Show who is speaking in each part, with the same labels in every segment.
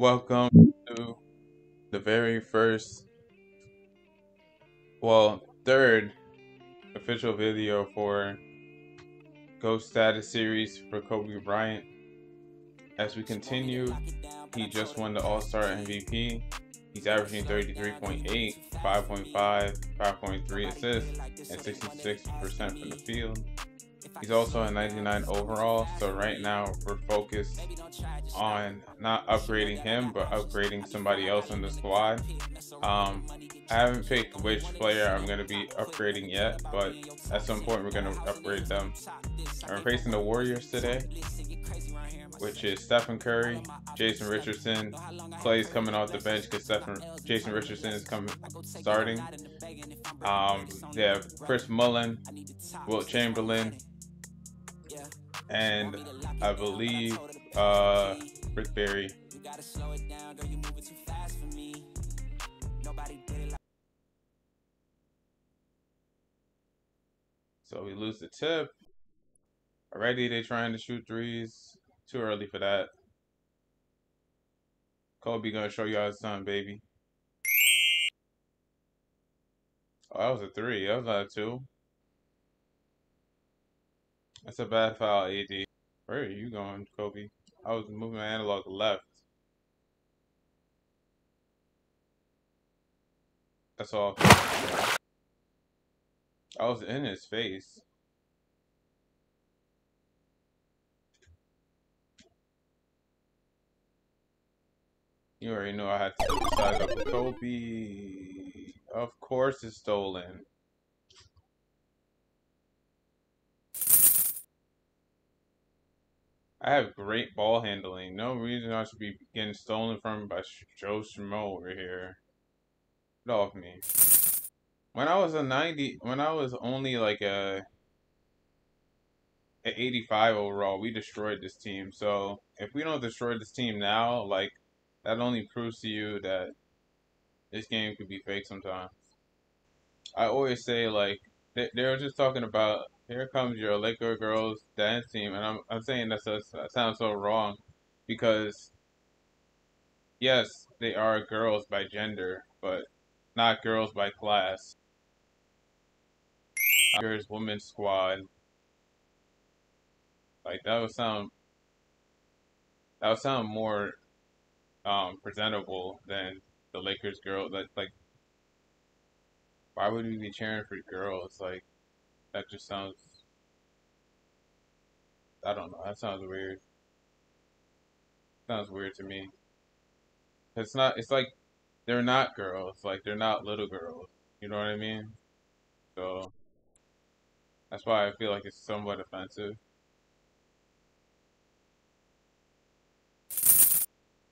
Speaker 1: Welcome to the very first, well, third official video for G.O.A.T. Status series for Kobe Bryant. As we continue, he just won the All Star MVP. He's averaging 33.8, 5.5, 5.3 assists, and 66% from the field. He's also a 99 overall, so right now we're focused on not upgrading him, but upgrading somebody else in the squad. Um, I haven't picked which player I'm going to be upgrading yet, but at some point we're going to upgrade them. We're facing the Warriors today, which is Stephen Curry, Jason Richardson. Klay's coming off the bench because Stephen Jason Richardson is coming starting. Um, they have Chris Mullin, Wilt Chamberlain, and I believe uh, Rick Barry. So we lose the tip. Already they trying to shoot threes. Too early for that. Kobe gonna show y'all son, baby. Oh, that was a three. That was not a two. That's a bad foul, AD. Where are you going, Kobe? I was moving my analog left. That's all. I was in his face. You already know I had to decide up Kobe. Of course it's stolen. I have great ball handling. No reason I should be getting stolen from by Joe Schmo over here. Get off me. When I was a 90, when I was only like a, a 85 overall, we destroyed this team. So if we don't destroy this team now, like that only proves to you that this game could be fake sometimes. I always say like they, they were just talking about here comes your Laker girls dance team, and I'm I'm saying that, that sounds so wrong, because yes, they are girls by gender, but not girls by class. Here's women's squad. Like that would sound that would sound more um, presentable than the Lakers girl. Like like why would we be cheering for girls? Like that just sounds. I don't know. That sounds weird. Sounds weird to me. It's not. It's like they're not girls. Like they're not little girls. You know what I mean? So that's why I feel like it's somewhat offensive.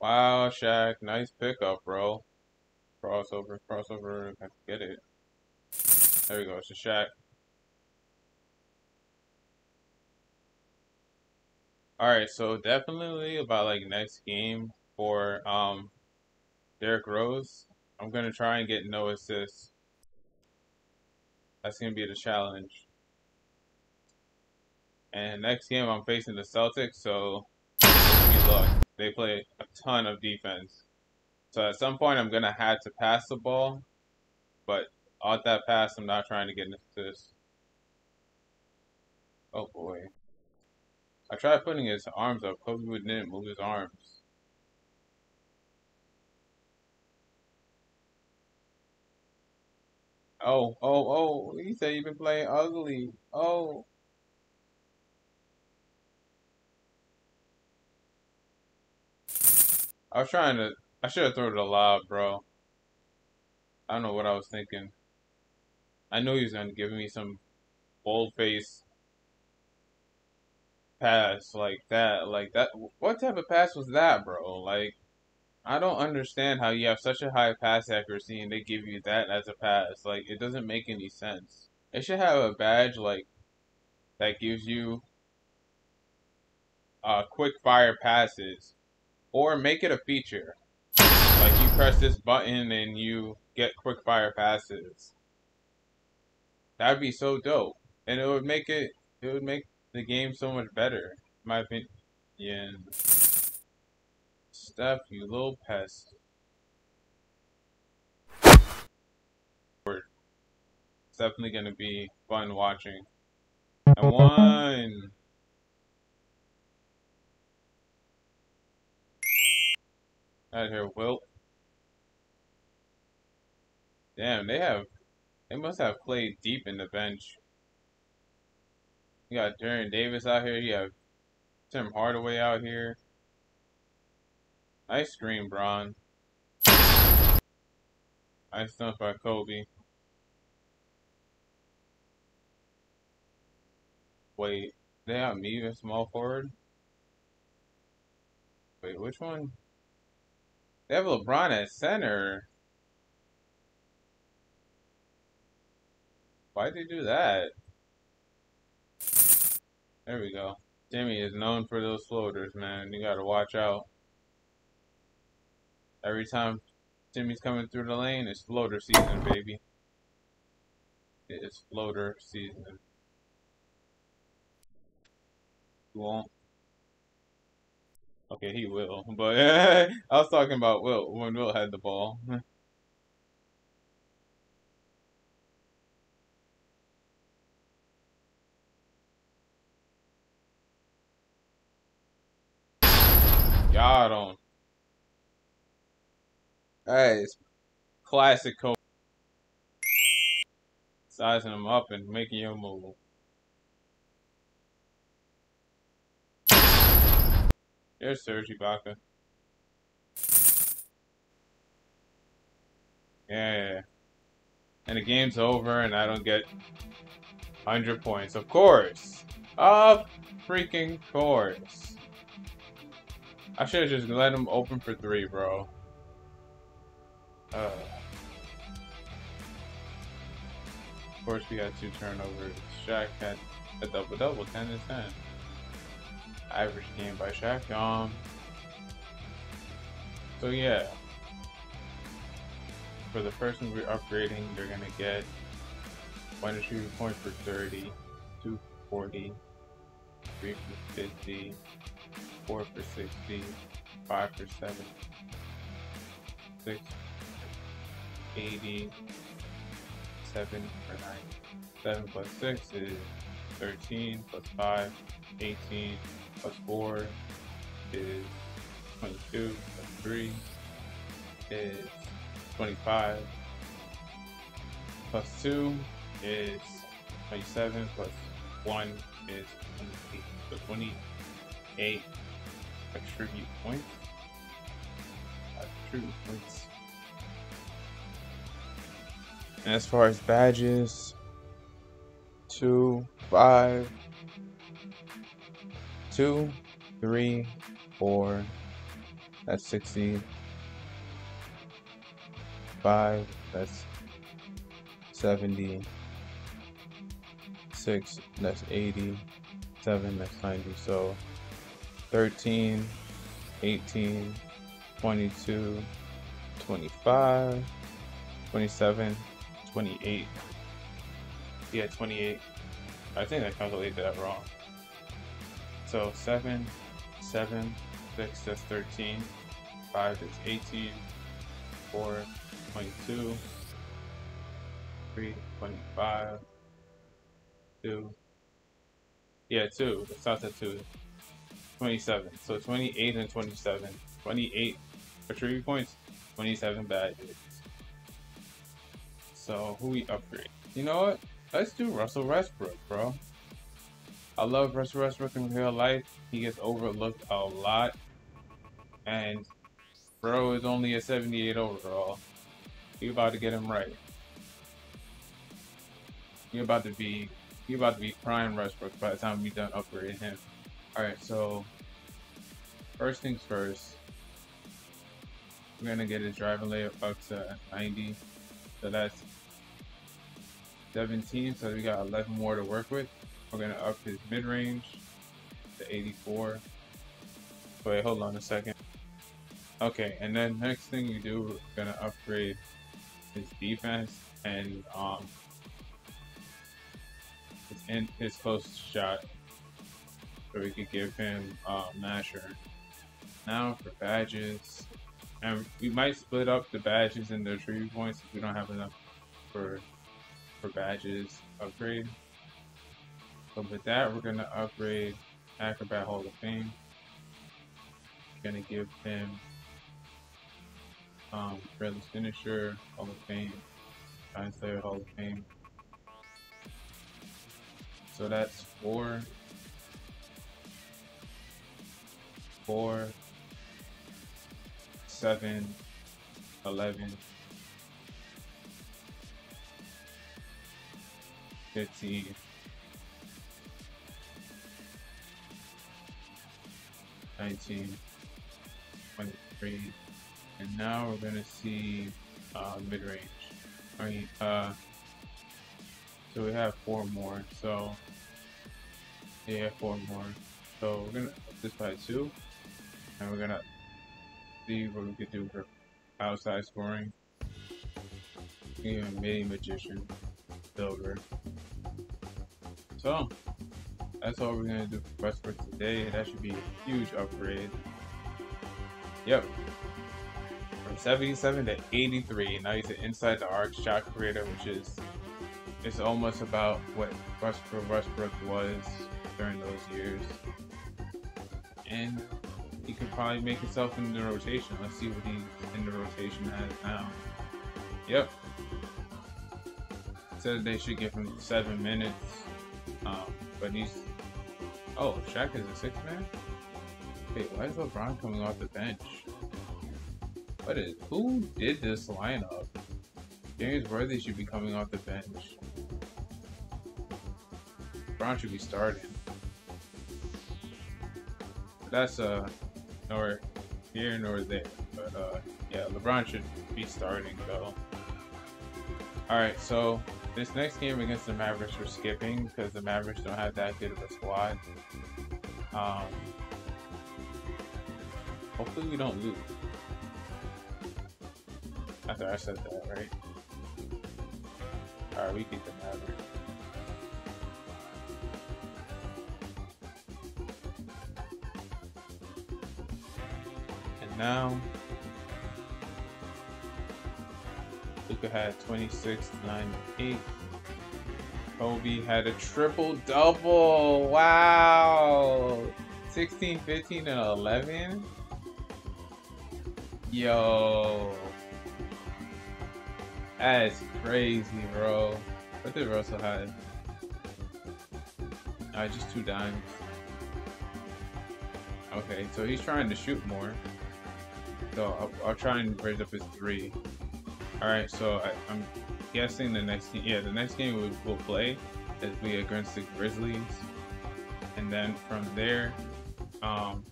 Speaker 1: Wow, Shaq, nice pickup, bro. Crossover, crossover, I get it. There we go, it's a Shaq. Alright, so definitely about like next game for um Derrick Rose, I'm gonna try and get no assists. That's gonna be the challenge. And next game I'm facing the Celtics, so look, they play a ton of defense. So at some point I'm gonna have to pass the ball, but on that pass I'm not trying to get an assist. Oh boy. I tried putting his arms up. Kobe didn't move his arms. Oh, oh, oh, he said you've been playing ugly. Oh. I was trying to, I should have thrown it a lob, bro. I don't know what I was thinking. I knew he was going to give me some bold face pass like that. Like that. What type of pass was that, bro? Like, I don't understand how you have such a high pass accuracy and they give you that as a pass. Like, it doesn't make any sense. It should have a badge like that gives you uh, quick fire passes, or make it a feature. Like you press this button and you get quick fire passes. That'd be so dope, and it would make it. It would make the game so much better, in my opinion. Steph, you little pest. It's definitely going to be fun watching. I won! Out here, Wilt. Damn, they have, they must have played deep in the bench. You got Jaren Davis out here. You have Tim Hardaway out here. Ice cream, Bron. Nice stuff by Kobe. Wait, they have me a small forward? Wait, which one? They have LeBron at center. Why'd they do that? There we go. Jimmy is known for those floaters, man. You gotta watch out. Every time Jimmy's coming through the lane, it's floater season, baby. It's floater season. He won't. Okay, he will. But I was talking about Will when Will had the ball. Got him. Hey, it's classic Kobe. Sizing him up and making him move. There's Serge Ibaka. Yeah. And the game's over and I don't get 100 points. Of course. Of freaking course. I should have just let him open for three, bro. Uh, of course, we got two turnovers. Shaq had a double-double, 10 to 10 average game by Shaq. Um, so yeah, for the person we're upgrading, they're gonna get one to two points for 30, 240, 3 for 50, 4 for 60, 5 for 7, 6 for 80, 7 for 9. 7 plus 6 is 13, plus 5, 18, plus 4 is 22, plus 3 is 25, plus 2 is 27, plus 1 is 28. So 28 attribute points. Attribute points. And as far as badges, 2, 5, two, three, four. That's 60. Five. That's 70. Six. That's 80. Seven. That's 90. So 13, 18, 22, 25, 27, 28. Yeah, 28. I think I calculated that wrong. So 7, 7, 6, that's 13, 5 is 18, 4, 22, 3, 25, 2, yeah, 2, it starts at 2, 27. So 28 and 27. 28 attribute points, 27 badges. So who we upgrade? You know what? Let's do Russell Westbrook, bro. I love Russell Westbrook in real life. He gets overlooked a lot. And bro is only a 78 overall. You about to get him right. You're about to be you about to be prime Westbrook by the time we done upgrading him. Alright, so first things first. We're gonna get his driving layup up to 90. So that's 17, so we got 11 more to work with. We're gonna up his mid range to 84. Wait, hold on a second. Okay, and then next thing you do, we're gonna upgrade his defense and um his in his close shot, so we could give him uh, masher. Now for badges. And we might split up the badges and the tree points if we don't have enough for for badges upgrade. So with that, we're gonna upgrade Acrobat Hall of Fame. Gonna give him um, Fearless Finisher Hall of Fame, Giant Slayer Hall of Fame. So that's four, four, seven, eleven, fifteen. 19, 23, and now we're gonna see uh, mid-range. I mean, uh, so we have four more. So yeah, four more. So we're gonna this by two, and we're gonna see what we can do for outside scoring. Even mini magician, silver. So that's all we're gonna do for Westbrook today. That should be a huge upgrade. Yep. From 77 to 83. Now he's an inside the arc shot creator, which is it's almost about what Westbrook Westbrook was during those years. And he could probably make himself in the rotation. Let's see what he in the rotation has now. Yep. Said they should give him seven minutes. Um, but he's Oh, Shaq is a six man? Wait, why is LeBron coming off the bench? What is who did this lineup? James Worthy should be coming off the bench. LeBron should be starting. That's uh nor here nor there. But uh yeah, LeBron should be starting though. Alright, so this next game against the Mavericks we're skipping because the Mavericks don't have that good of a squad. Um, hopefully we don't lose. After I said that, right? Alright, we beat the Mavericks. Now Luka had 26, 9, 8. Kobe had a triple double. Wow. 16, 15, and 11. Yo. That's crazy, bro. What did Russell have? Uh, just two dimes. Okay, so he's trying to shoot more. So I'll, I'll try and raise up his three. Alright, so I, am guessing the next game, yeah, the next game we will play is we against the Grizzlies. And then from there, um,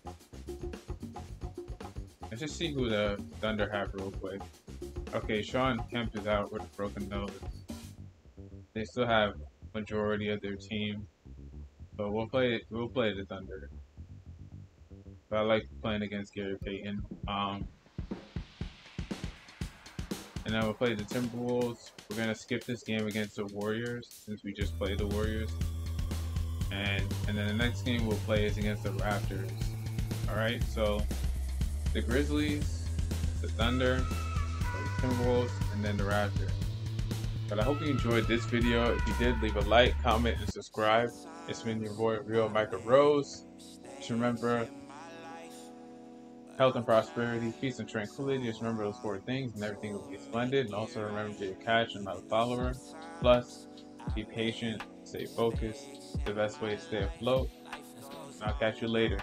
Speaker 1: let's just see who the Thunder have real quick. Okay, Shawn Kemp is out with a broken nose. They still have majority of their team. But we'll play we'll play the Thunder. But I like playing against Gary Payton. Um, and then we'll play the Timberwolves. We're gonna skip this game against the Warriors since we just played the Warriors. And and then the next game we'll play is against the Raptors. Alright, so the Grizzlies, the Thunder, the Timberwolves, and then the Raptors. But I hope you enjoyed this video. If you did, leave a like, comment, and subscribe. It's been your boy Real Micah Rose. Just remember health and prosperity, peace and tranquility. Just remember those four things and everything will be splendid. And also remember to catch and not a follower. Plus, be patient, stay focused. The best way to stay afloat. I'll catch you later.